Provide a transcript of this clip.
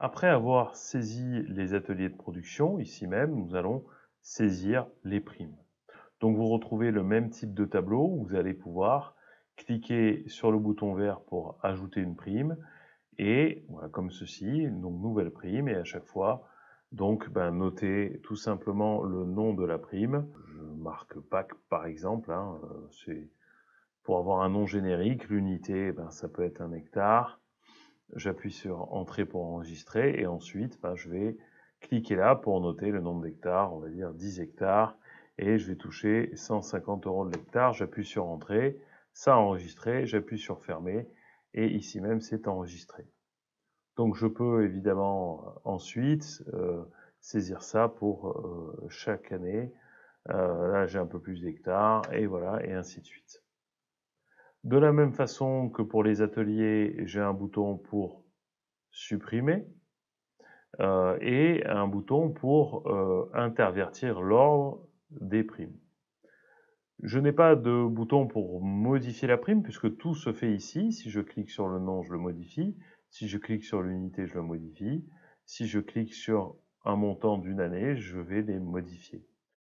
Après avoir saisi les ateliers de production, ici même, nous allons saisir les primes. Donc vous retrouvez le même type de tableau vous allez pouvoir cliquer sur le bouton vert pour ajouter une prime et voilà, comme ceci, donc nouvelle prime et à chaque fois donc ben, notez tout simplement le nom de la prime. Je marque PAC par exemple, hein, euh, c'est pour avoir un nom générique, l'unité ben, ça peut être un hectare. J'appuie sur entrée pour enregistrer et ensuite ben, je vais cliquer là pour noter le nombre d'hectares, on va dire 10 hectares et je vais toucher 150 euros de l'hectare. J'appuie sur entrée, ça a enregistré, j'appuie sur fermer et ici même c'est enregistré. Donc je peux évidemment euh, ensuite euh, saisir ça pour euh, chaque année. là j'ai un peu plus d'hectares et voilà et ainsi de suite. De la même façon que pour les ateliers, j'ai un bouton pour supprimer et un bouton pour intervertir l'ordre des primes. Je n'ai pas de bouton pour modifier la prime puisque tout se fait ici. Si je clique sur le nom, je le modifie. Si je clique sur l'unité, je le modifie. Si je clique sur un montant d'une année, je vais les modifier.